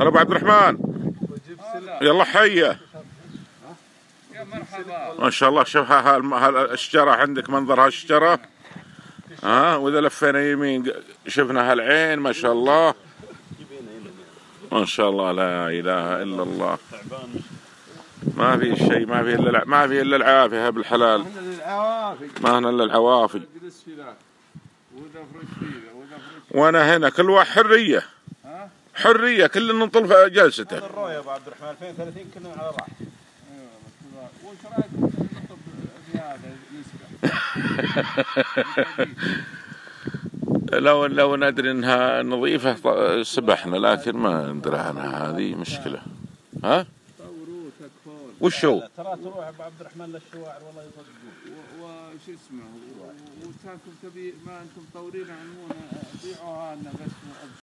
هلا أبو عبد الرحمن. يلا حيه يا مرحبا ما شاء الله شوف ها- ها- ها- الشجرة عندك منظر هالشجرة. ها وإذا لفينا يمين شفنا هالعين ما شاء الله. ما شاء الله لا إله إلا الله. ما في شيء ما في إلا ما في إلا العافية بالحلال إحنا للعوافي ما هنا إلا العوافي. وأنا هنا كل واحد حرية. حرية كل نطل في جلسته. الرؤية يا أبو عبد الرحمن 2030 كلنا على أيوه كذا. وش رايكم نطب زيادة لو لو ندري إنها نظيفة سبحنا لكن ما ندري عنها هذه مشكلة. ها؟ تكفون وشو ترى تروح يا أبو عبد الرحمن للشواعر والله يصدقون. وش اسمه؟ و- وتاكم تبي ما أنتم مطورين عنونا بيعوها لنا بس.